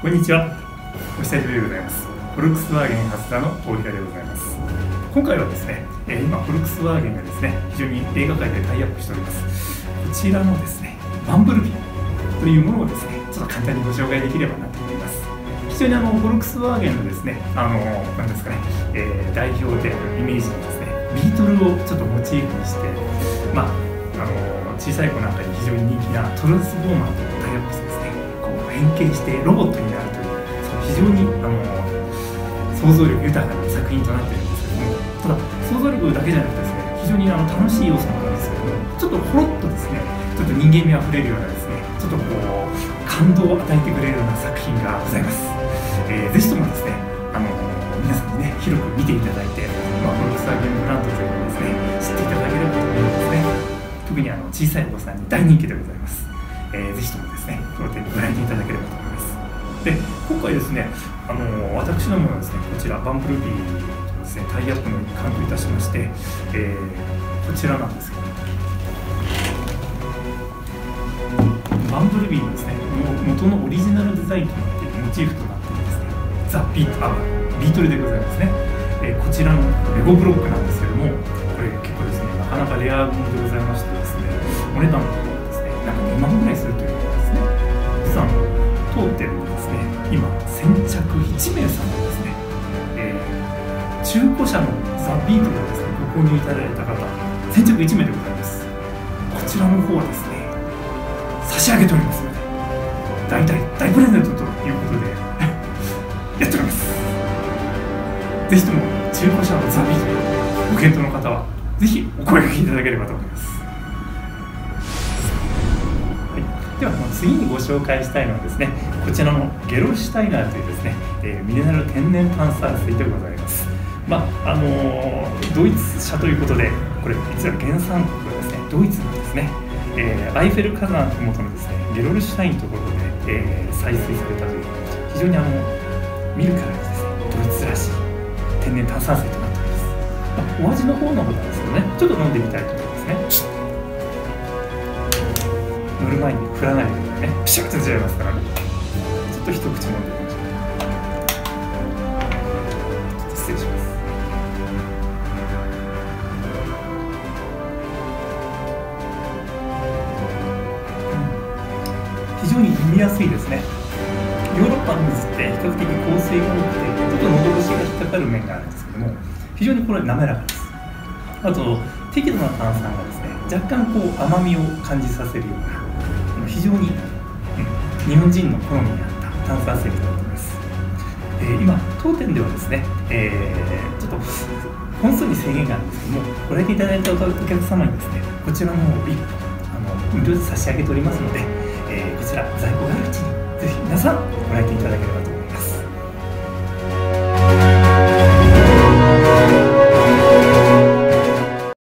こんにちは。お久しぶりでございます。フォルクスワーゲン蓮田の大平でございます。今回はですね、え今フォルクスワーゲンがですね、非常に映画界でタイアップしております。こちらのですね、バンブルビーというものをですね、ちょっと簡単にご紹介できればなと思います。非常にあのフォルクスワーゲンのですね、あのなんですかね、えー代表であるイメージのですね、ビートルをちょっとモチーフにして、まああの小さい子なんかに非常に人気なトランスフォーマーとタイアップして、変形してロボットになるという、その非常にあの想像力豊かな作品となっているんですけども、ただ想像力だけじゃなくてですね、非常にあの楽しい要素もあるんですけども、ちょっとほろっとですね、ちょっと人間味あふれるようなですね、ちょっとこう感動を与えてくれるような作品がございます。えーぜひともですね、あの皆さんにね広く見ていただいて、まあ、フォルクスワーゲンブランドというのをですね知っていただければと思いますね。特にあの小さいお子さんに大人気でございます。えーぜひともですね、この点ご覧いただければと思います。で、今回ですね、あの私どもはですね、こちらバンブルビーとですねタイアップの関係いたしまして、えーこちらなんですけど。バンブルビーのですね、も元のオリジナルデザインとなっているモチーフとなっているですね、ザ・ビート、あ、ビートルでございますね。えーこちらのレゴブロックなんですけども、これ結構ですね、なかなかレアものでございましてですね、お値段なんか2万ぐらいするということですね。実は当店でですね、今、先着1名様ですね、えー中古車のザ・ビートをですね、ご購入いただいた方、先着1名でございます。こちらの方はですね、差し上げておりますので大大大プレゼントということで やっておりますぜひとも中古車のザビートご検討の方はぜひお声掛けいただければと思います、ではもう次にご紹介したいのはですねこちらのゲロシュタイナーというですね、えーミネラル天然炭酸水でございます。まああのードイツ車ということでこれ実は原産国がですねドイツなんですね。えーアイフェル火山ふもとのですねゲロルシュタインのところで、えー採水されたという非常にあの見るからにですね。ドイツらしい天然炭酸水となっております、まあお味の方の方なんですけどねちょっと飲んでみたいと思いますね。乗る前に振らないでくださいねピシャッと出ちゃいますからね。ちょっと一口飲んでみましょう。ちょっと失礼します。非常に飲みやすいですね。ヨーロッパの水って比較的香水が多くてちょっと喉越しが引っかかる面があるんですけども非常にこれ滑らかです。あと適度な炭酸がですね若干こう甘みを感じさせるような非常に、日本人の好みに合った炭酸水となっています、えー今当店ではですね、えーちょっと本数に制限があるんですけどもご来店いただいたお客様にですねこちらの方を一本あの無料で差し上げておりますので、えーこちら在庫があるうちにぜひ皆さんご来店いただければ